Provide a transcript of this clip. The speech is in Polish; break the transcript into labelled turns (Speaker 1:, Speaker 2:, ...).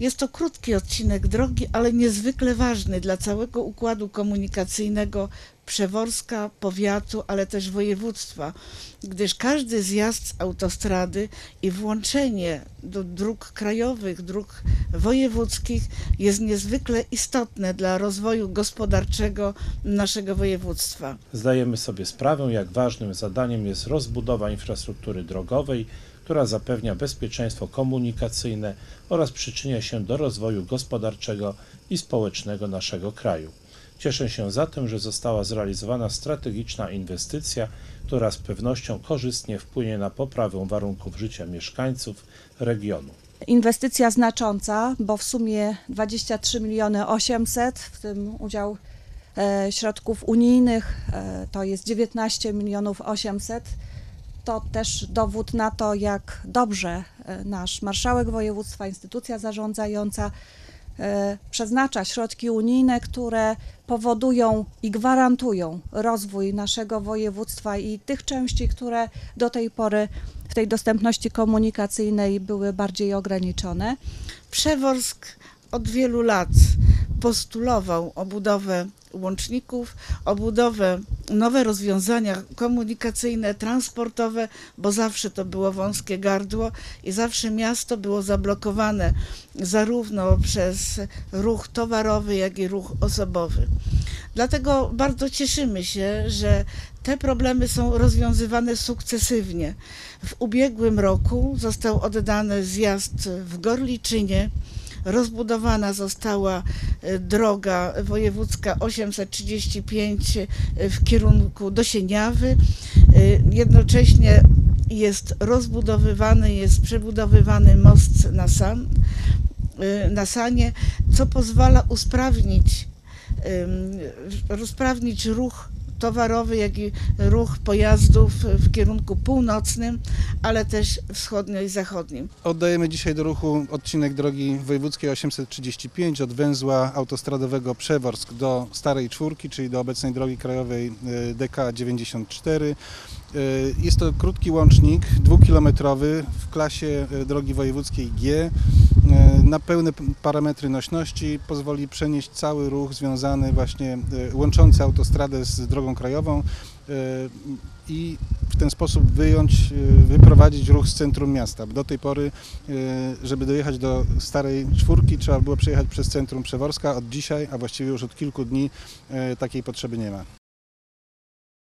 Speaker 1: Jest to krótki odcinek drogi, ale niezwykle ważny dla całego układu komunikacyjnego Przeworska, powiatu, ale też województwa, gdyż każdy zjazd z autostrady i włączenie do dróg krajowych, dróg wojewódzkich jest niezwykle istotne dla rozwoju gospodarczego naszego województwa.
Speaker 2: Zdajemy sobie sprawę, jak ważnym zadaniem jest rozbudowa infrastruktury drogowej, która zapewnia bezpieczeństwo komunikacyjne oraz przyczynia się do rozwoju gospodarczego i społecznego naszego kraju. Cieszę się zatem, że została zrealizowana strategiczna inwestycja, która z pewnością korzystnie wpłynie na poprawę warunków życia mieszkańców regionu.
Speaker 3: Inwestycja znacząca, bo w sumie 23 miliony 800, w tym udział e, środków unijnych e, to jest 19 milionów 800. To też dowód na to, jak dobrze e, nasz marszałek województwa, instytucja zarządzająca e, przeznacza środki unijne, które powodują i gwarantują rozwój naszego województwa i tych części, które do tej pory w tej dostępności komunikacyjnej były bardziej ograniczone.
Speaker 1: Przeworsk od wielu lat postulował o budowę łączników, o budowę nowe rozwiązania komunikacyjne, transportowe, bo zawsze to było wąskie gardło i zawsze miasto było zablokowane zarówno przez ruch towarowy, jak i ruch osobowy. Dlatego bardzo cieszymy się, że te problemy są rozwiązywane sukcesywnie. W ubiegłym roku został oddany zjazd w Gorliczynie. Rozbudowana została e, droga wojewódzka 835 w kierunku do Sieniawy. E, Jednocześnie jest rozbudowywany, jest przebudowywany most na, San, e, na Sanie, co pozwala usprawnić, em, rozprawnić ruch towarowy, jak i ruch pojazdów w kierunku północnym, ale też wschodnio i zachodnim.
Speaker 4: Oddajemy dzisiaj do ruchu odcinek drogi wojewódzkiej 835 od węzła autostradowego Przeworsk do Starej Czwórki, czyli do obecnej drogi krajowej y, DK 94. Y, Jest to krótki łącznik, dwukilometrowy w klasie y, drogi wojewódzkiej G. Y, Na pełne parametry nośności pozwoli przenieść cały ruch związany właśnie y, łączący autostradę z drogą krajową y, i w ten sposób wyjąć, wyprowadzić ruch z centrum miasta. Do tej pory, żeby dojechać do Starej Czwórki, trzeba było przejechać przez centrum Przeworska. Od dzisiaj, a właściwie już od kilku dni, takiej potrzeby nie ma.